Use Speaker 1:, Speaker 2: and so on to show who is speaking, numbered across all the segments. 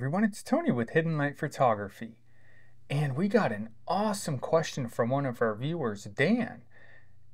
Speaker 1: everyone, it's Tony with Hidden Light Photography. And we got an awesome question from one of our viewers, Dan.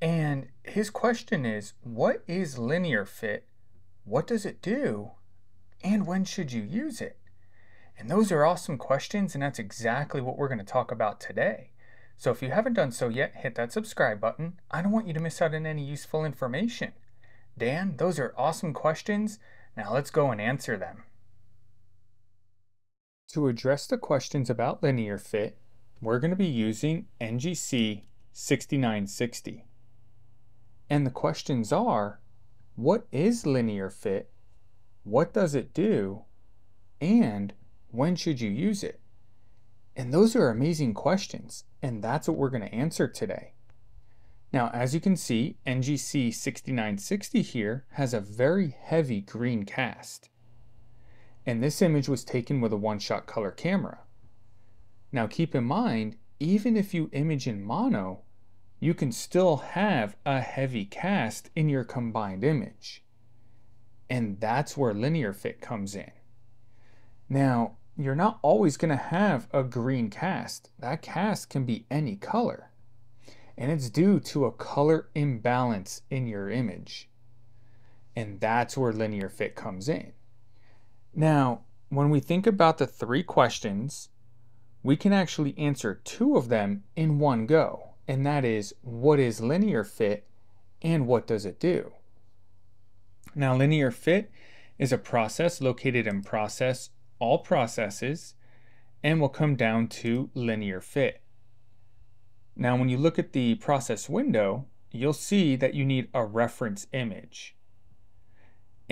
Speaker 1: And his question is, what is linear fit? What does it do? And when should you use it? And those are awesome questions, and that's exactly what we're going to talk about today. So if you haven't done so yet, hit that subscribe button. I don't want you to miss out on any useful information. Dan, those are awesome questions. Now let's go and answer them. To address the questions about linear fit, we're going to be using NGC 6960. And the questions are, what is linear fit? What does it do? And when should you use it? And those are amazing questions, and that's what we're going to answer today. Now, as you can see, NGC 6960 here has a very heavy green cast and this image was taken with a one-shot color camera. Now keep in mind, even if you image in mono, you can still have a heavy cast in your combined image. And that's where linear fit comes in. Now, you're not always going to have a green cast. That cast can be any color. And it's due to a color imbalance in your image. And that's where linear fit comes in. Now, when we think about the three questions, we can actually answer two of them in one go, and that is what is linear fit and what does it do? Now, linear fit is a process located in process all processes and will come down to linear fit. Now, when you look at the process window, you'll see that you need a reference image.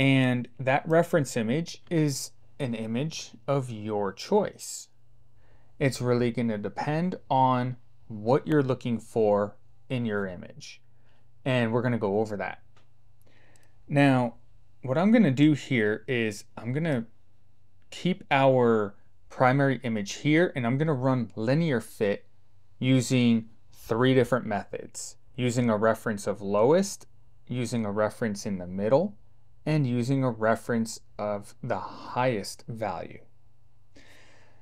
Speaker 1: And that reference image is an image of your choice. It's really going to depend on what you're looking for in your image. And we're going to go over that. Now, what I'm going to do here is I'm going to keep our primary image here and I'm going to run linear fit using three different methods. Using a reference of lowest, using a reference in the middle, and using a reference of the highest value.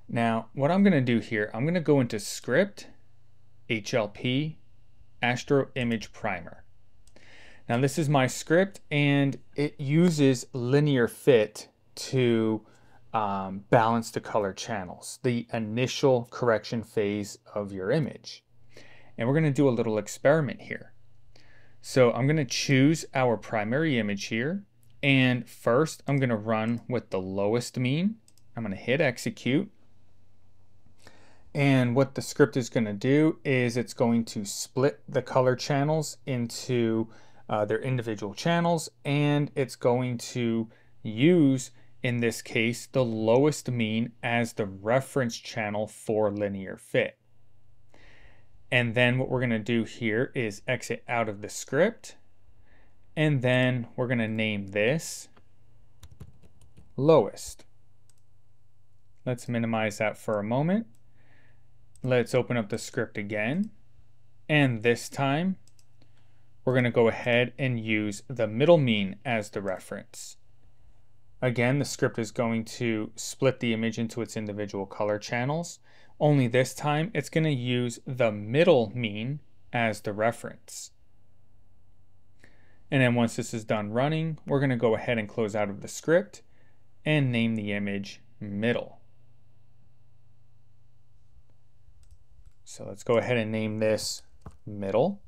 Speaker 1: Now, what I'm going to do here, I'm going to go into Script, HLP, Astro Image Primer. Now, this is my script, and it uses linear fit to um, balance the color channels, the initial correction phase of your image. And we're going to do a little experiment here. So I'm going to choose our primary image here. And first, I'm going to run with the lowest mean. I'm going to hit execute. And what the script is going to do is it's going to split the color channels into uh, their individual channels and it's going to use, in this case, the lowest mean as the reference channel for linear fit. And then what we're going to do here is exit out of the script and then we're going to name this lowest. Let's minimize that for a moment. Let's open up the script again. And this time, we're going to go ahead and use the middle mean as the reference. Again, the script is going to split the image into its individual color channels. Only this time, it's going to use the middle mean as the reference. And then once this is done running, we're going to go ahead and close out of the script and name the image middle. So let's go ahead and name this middle.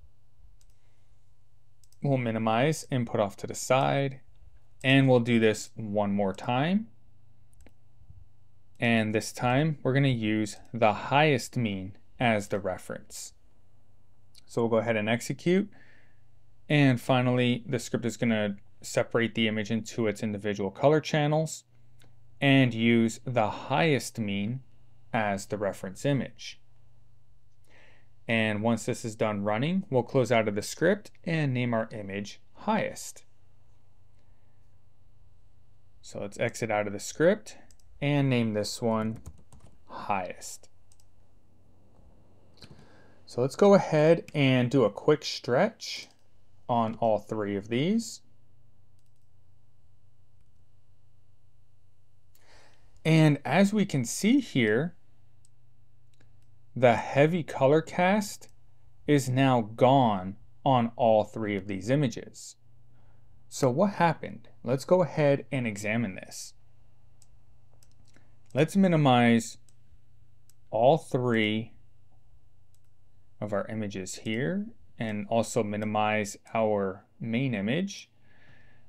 Speaker 1: We'll minimize and put off to the side. And we'll do this one more time. And this time we're going to use the highest mean as the reference. So we'll go ahead and execute. And finally, the script is going to separate the image into its individual color channels and use the highest mean as the reference image. And once this is done running, we'll close out of the script and name our image highest. So let's exit out of the script and name this one highest. So let's go ahead and do a quick stretch on all three of these. And as we can see here, the heavy color cast is now gone on all three of these images. So what happened? Let's go ahead and examine this. Let's minimize all three of our images here and also minimize our main image.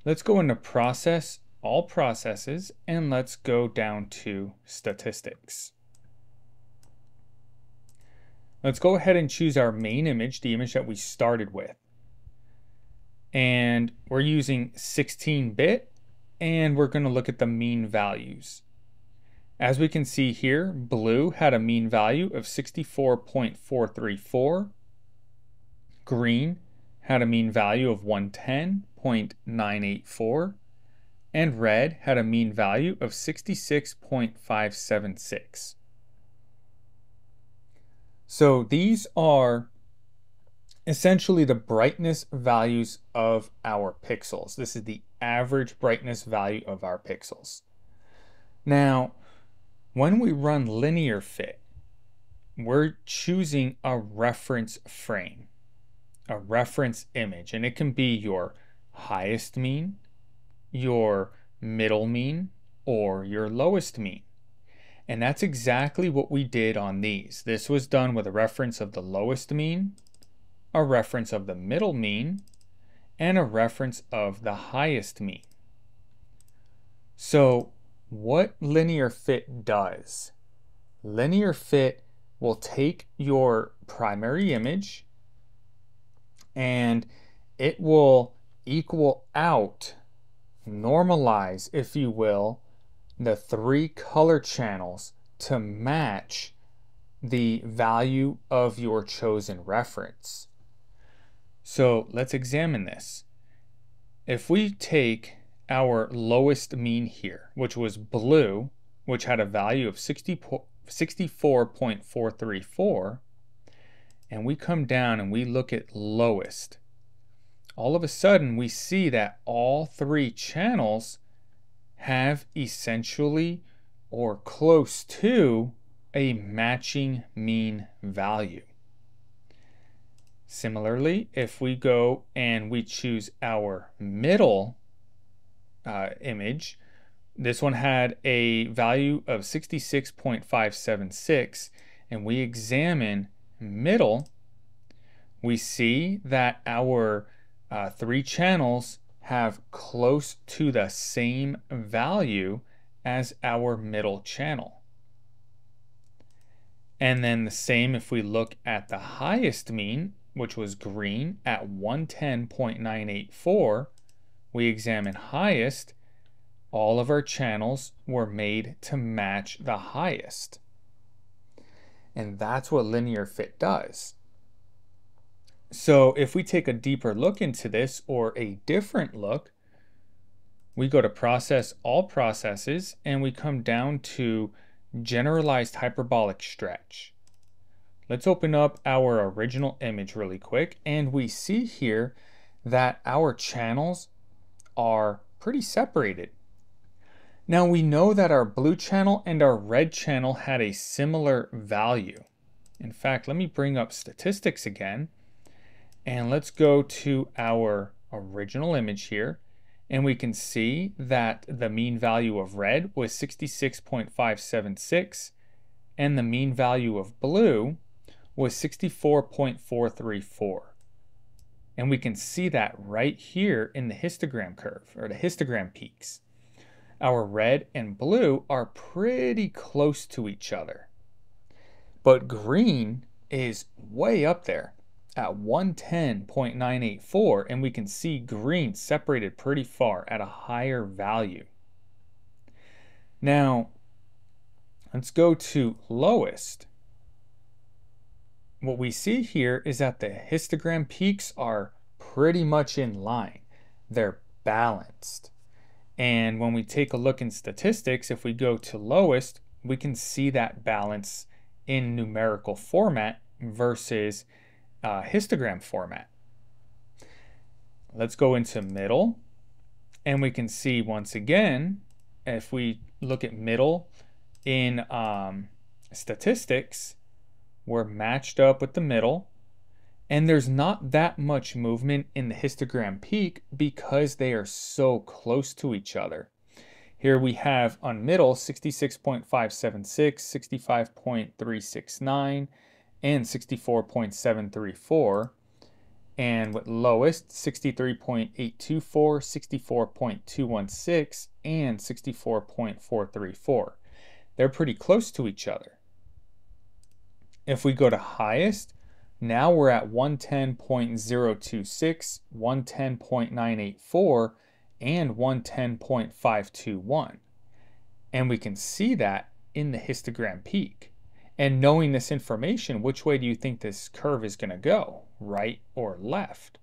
Speaker 1: Let's go into process, all processes, and let's go down to statistics. Let's go ahead and choose our main image, the image that we started with. And we're using 16-bit, and we're going to look at the mean values. As we can see here, blue had a mean value of 64.434. Green had a mean value of 110.984. And red had a mean value of 66.576. So these are essentially the brightness values of our pixels. This is the average brightness value of our pixels. Now, when we run linear fit, we're choosing a reference frame, a reference image, and it can be your highest mean, your middle mean, or your lowest mean. And that's exactly what we did on these. This was done with a reference of the lowest mean, a reference of the middle mean, and a reference of the highest mean. So what linear fit does, linear fit will take your primary image and it will equal out, normalize, if you will, the three color channels to match the value of your chosen reference. So let's examine this. If we take our lowest mean here, which was blue, which had a value of 60, 64.434, and we come down and we look at lowest, all of a sudden we see that all three channels have essentially or close to a matching mean value. Similarly, if we go and we choose our middle uh, image, this one had a value of 66.576 and we examine middle, we see that our uh, three channels have close to the same value as our middle channel. And then the same if we look at the highest mean, which was green at 110.984, we examine highest, all of our channels were made to match the highest. And that's what linear fit does. So if we take a deeper look into this or a different look, we go to process all processes and we come down to generalized hyperbolic stretch. Let's open up our original image really quick and we see here that our channels are pretty separated. Now we know that our blue channel and our red channel had a similar value. In fact, let me bring up statistics again and let's go to our original image here. And we can see that the mean value of red was 66.576 and the mean value of blue was 64.434. And we can see that right here in the histogram curve or the histogram peaks. Our red and blue are pretty close to each other. But green is way up there at 110.984 and we can see green separated pretty far at a higher value. Now, let's go to lowest. What we see here is that the histogram peaks are pretty much in line. They're balanced. And when we take a look in statistics, if we go to lowest, we can see that balance in numerical format versus uh, histogram format. Let's go into middle and we can see once again, if we look at middle in um, statistics, we're matched up with the middle. And there's not that much movement in the histogram peak because they are so close to each other. Here we have on middle 66.576, 65.369, and 64.734. And with lowest 63.824, 64.216, and 64.434. They're pretty close to each other. If we go to highest, now we're at 110.026, 110.984, and 110.521. And we can see that in the histogram peak. And knowing this information, which way do you think this curve is going to go? Right or left?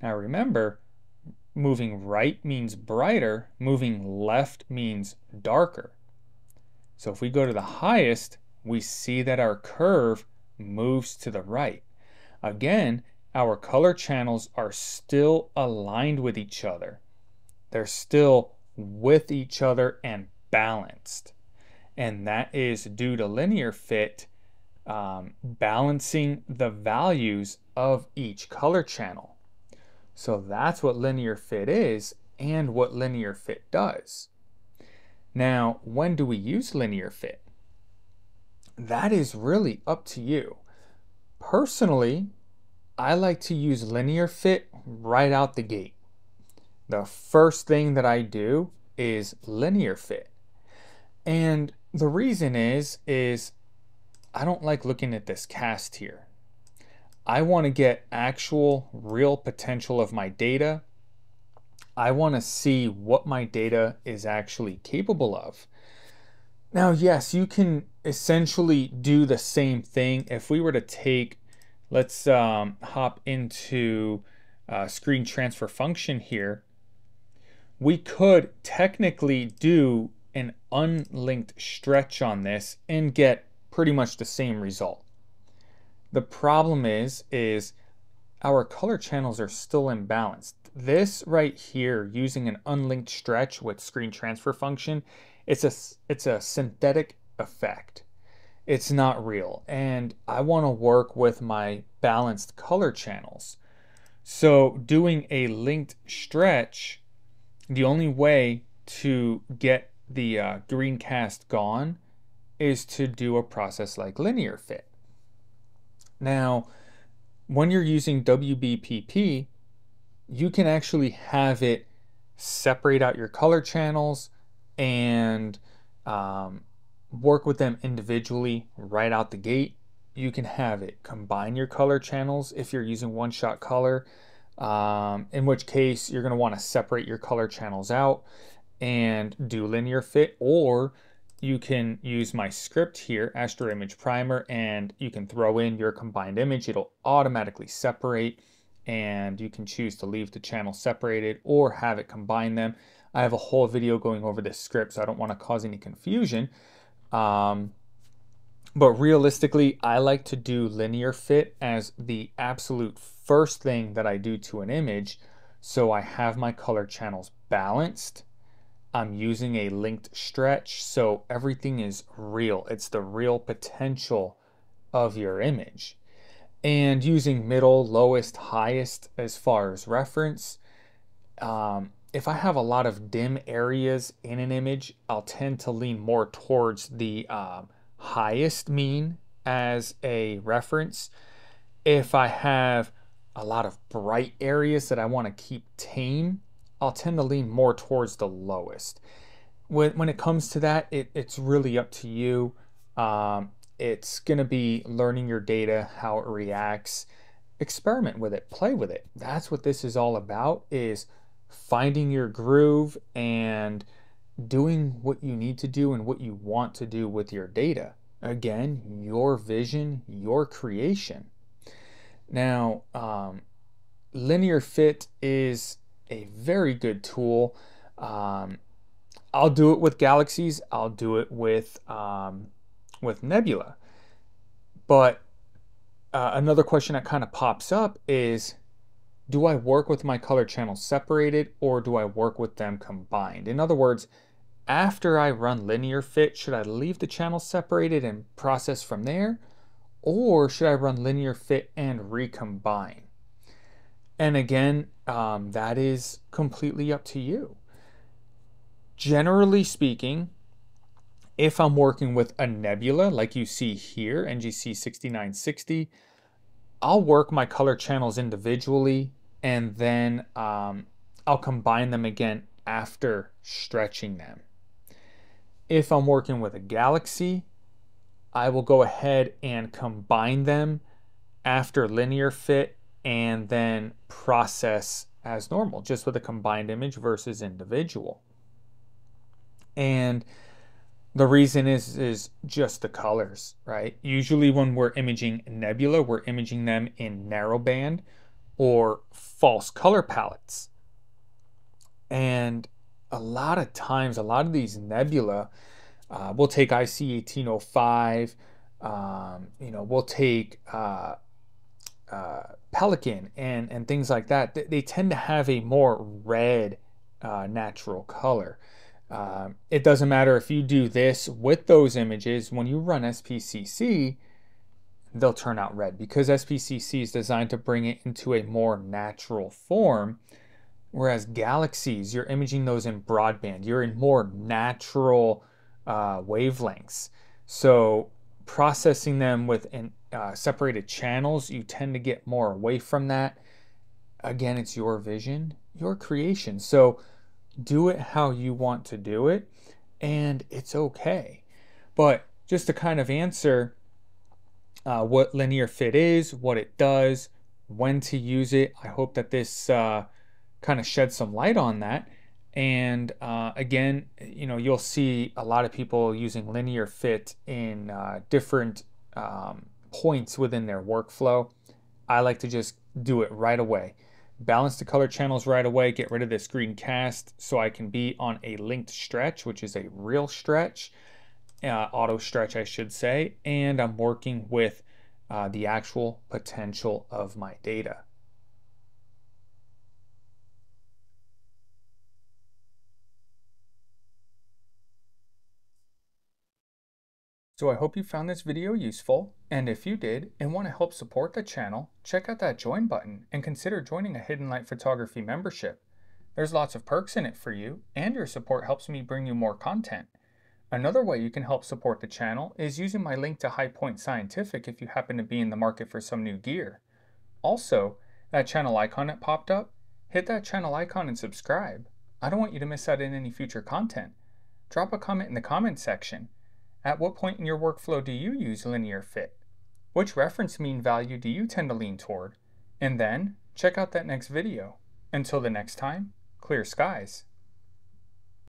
Speaker 1: Now remember, moving right means brighter, moving left means darker. So if we go to the highest, we see that our curve moves to the right. Again, our color channels are still aligned with each other. They're still with each other and balanced. And that is due to linear fit um, balancing the values of each color channel. So that's what linear fit is and what linear fit does. Now, when do we use linear fit? That is really up to you. Personally, I like to use linear fit right out the gate. The first thing that I do is linear fit. And the reason is, is I don't like looking at this cast here. I want to get actual real potential of my data. I want to see what my data is actually capable of. Now, yes, you can essentially do the same thing. If we were to take, let's um, hop into uh, screen transfer function here. We could technically do an unlinked stretch on this and get pretty much the same result. The problem is, is our color channels are still imbalanced. This right here, using an unlinked stretch with screen transfer function, it's a, it's a synthetic effect. It's not real. And I want to work with my balanced color channels. So doing a linked stretch, the only way to get the uh, green cast gone is to do a process like linear fit. Now, when you're using WBPP, you can actually have it separate out your color channels and um, work with them individually right out the gate. You can have it combine your color channels if you're using one shot color, um, in which case you're going to want to separate your color channels out and do linear fit, or you can use my script here, Astro Image Primer, and you can throw in your combined image. It'll automatically separate and you can choose to leave the channel separated or have it combine them. I have a whole video going over this script, so I don't want to cause any confusion. Um, but realistically, I like to do linear fit as the absolute first thing that I do to an image. So I have my color channels balanced. I'm using a linked stretch, so everything is real. It's the real potential of your image. And using middle, lowest, highest as far as reference, um, if I have a lot of dim areas in an image, I'll tend to lean more towards the um, highest mean as a reference. If I have a lot of bright areas that I want to keep tame, I'll tend to lean more towards the lowest. When, when it comes to that, it, it's really up to you. Um, it's going to be learning your data, how it reacts. Experiment with it, play with it. That's what this is all about is finding your groove and doing what you need to do and what you want to do with your data. Again, your vision, your creation. Now, um, linear fit is a very good tool. Um, I'll do it with galaxies. I'll do it with um, with nebula. But uh, another question that kind of pops up is do I work with my color channels separated or do I work with them combined? In other words, after I run linear fit, should I leave the channel separated and process from there? Or should I run linear fit and recombine? And again, um, that is completely up to you. Generally speaking, if I'm working with a nebula like you see here, NGC 6960, I'll work my color channels individually and then um, I'll combine them again after stretching them. If I'm working with a galaxy, I will go ahead and combine them after linear fit and then process as normal, just with a combined image versus individual. And the reason is is just the colors, right? Usually when we're imaging nebula, we're imaging them in narrowband or false color palettes. And a lot of times, a lot of these nebula, uh, we'll take IC 1805, um, you know, we'll take uh, uh, Pelican and, and things like that. They, they tend to have a more red uh, natural color. Um, it doesn't matter if you do this with those images, when you run SPCC, they'll turn out red because SPCC is designed to bring it into a more natural form. Whereas galaxies, you're imaging those in broadband, you're in more natural uh, wavelengths. So processing them with in, uh, separated channels, you tend to get more away from that. Again, it's your vision, your creation. So do it how you want to do it, and it's okay. But just to kind of answer uh, what linear fit is, what it does, when to use it, I hope that this uh, kind of sheds some light on that. And uh, again, you know, you'll see a lot of people using linear fit in uh, different um, points within their workflow. I like to just do it right away balance the color channels right away, get rid of this green cast so I can be on a linked stretch, which is a real stretch, uh, auto stretch, I should say, and I'm working with uh, the actual potential of my data. So I hope you found this video useful, and if you did and want to help support the channel, check out that join button and consider joining a Hidden Light Photography membership. There's lots of perks in it for you, and your support helps me bring you more content. Another way you can help support the channel is using my link to High Point Scientific if you happen to be in the market for some new gear. Also, that channel icon that popped up, hit that channel icon and subscribe. I don't want you to miss out on any future content. Drop a comment in the comment section at what point in your workflow do you use linear fit? Which reference mean value do you tend to lean toward? And then check out that next video. Until the next time, clear skies.